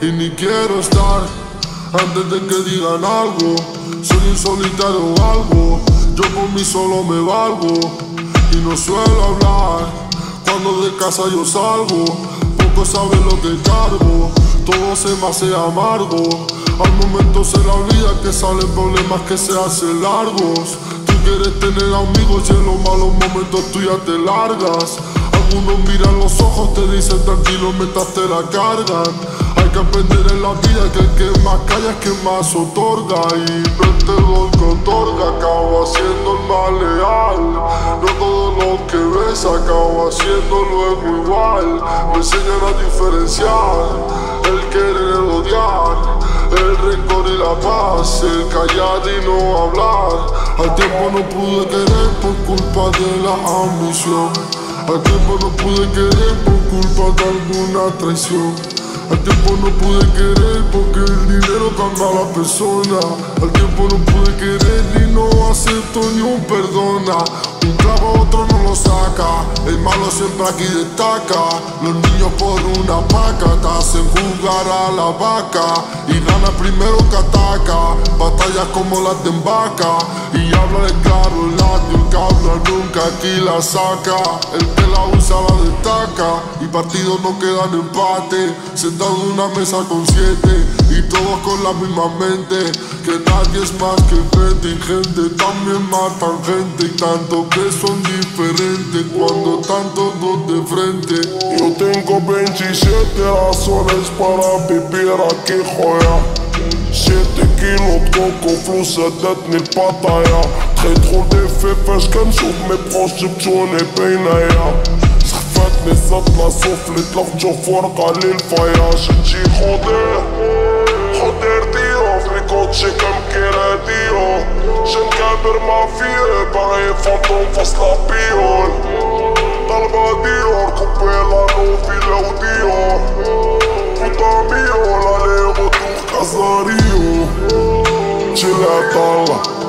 y ni quiero estar antes de que digan algo. Soy un solitario o algo, yo por mí solo me valgo y no suelo hablar. Cuando de casa yo salgo, poco saben lo que cargo, todo se me hace amargo. Al momento se la olvida que salen problemas que se hacen largos. Tú quieres tener amigos y en los malos momentos tú ya te largas. Algunos miran los ojos, te dicen tranquilo mientras la cargan. Hay que aprender en la vida que el que más calla es que más otorga. Y este don que otorga acaba siendo el más leal. No todo lo que ves acaba siendo luego igual. Me enseñan a diferenciar el querer el odiar. El rencor y la paz, el callar y no hablar. Al tiempo no pude querer por culpa de la ambición. Al tiempo no pude querer por culpa de alguna traición. Al tiempo no pude querer porque el dinero cambia a la persona. Al tiempo no pude querer y no acepto ni un perdona. Un clavo otro no lo saca, el malo siempre aquí destaca. Los niños por una paca te hacen jugar a la vaca y gana primero que ataca. Batallas como las de vaca y habla de claro nunca aquí la saca. El que la usa la destaca y partidos no quedan empate. Sentado en una mesa con siete y todos con la misma mente. Que nadie es más que frente y gente también matan gente y tanto que son diferentes cuando están todos de frente. Yo tengo 27 razones para vivir aquí joya 7 kilos de coco flou, ça date ni pataya Très drôle d'effet, fâche comme شوف mes proches بتوني بينايا سخفاتني السطلة صفلت لو فرقة على الفياش تجي خضر خضر ديو في كوتشي كم كيراديو جنكابر ما فيه باغي فانتوم فاصلة بيون طلبة ديور كوبي لانو في لو ديور قدامي ولا لي غدو خزاريو tu l'attends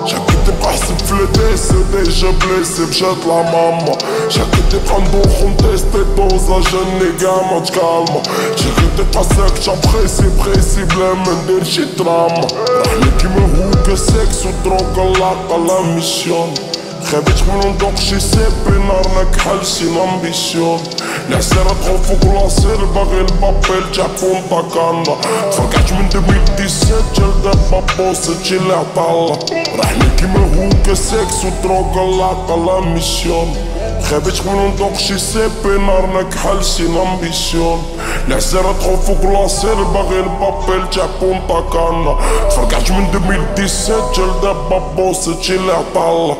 J'habitais pas si flété, c'est déjà blessé, j'aide la maman. J'habitais pas pour tester dans un jeune nigga, man calme J'habitais pas sec, j'apprécie, précis, blême, d'un shit drama qui me roule que sexe ou drogue, la mission. خابت من ندوق شي سيبي نار كحل شي لامبيسيون العسيرة تدخل فوق راسي باغي البابيل تاع فون باكانا تفرقعت من دبي دي سجل دابا بوسجي تجي لعطالة راحنا كيما هوكا سكس و اللاطة لا لامبيسيون خابت من ندوق شي سيبي نار كحل شي لامبيسيون العسيرة تدخل فوق راسي باغي البابيل تاع فون باكانا تفرقعت من دبي دي سجل دابا بوسجي تجي لعطالة